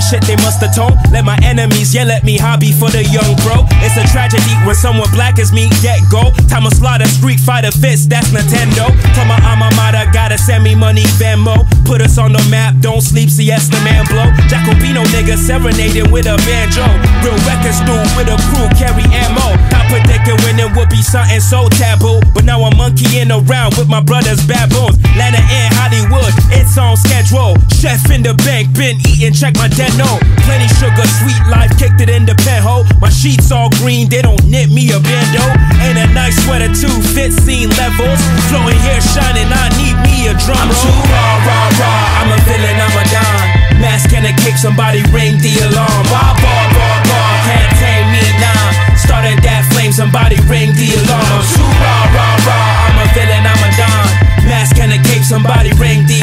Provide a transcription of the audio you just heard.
shit they must atone. Let my enemies yell at me, hobby for the young bro. It's a tragedy when someone black as me get go. Time of slaughter, Street Fighter fits, that's Nintendo. Tell my alma mater, gotta send me money, Venmo. Put us on the map, don't sleep, siesta man blow. Jacobino nigga serenading with a banjo. Real records through with a crew, carry ammo. I predicted winning would be something so taboo. But now I'm monkeying around with my brothers baboons. Lana in Hollywood. In the bank, been eating, check my deno. Plenty sugar, sweet life, kicked it in the penhole. My sheets all green, they don't knit me a bando. And a nice sweater too, fit scene levels. Flowing hair shining, I need me a drum. I'm too raw, raw, raw. I'm a villain, I'm a don. Mask and a kick, somebody ring the alarm. Raw, raw, raw, raw, can't tame me now. Started that flame, somebody ring the alarm. I'm too raw, raw, raw. I'm a villain, I'm a don. Mask and a cape, somebody ring the.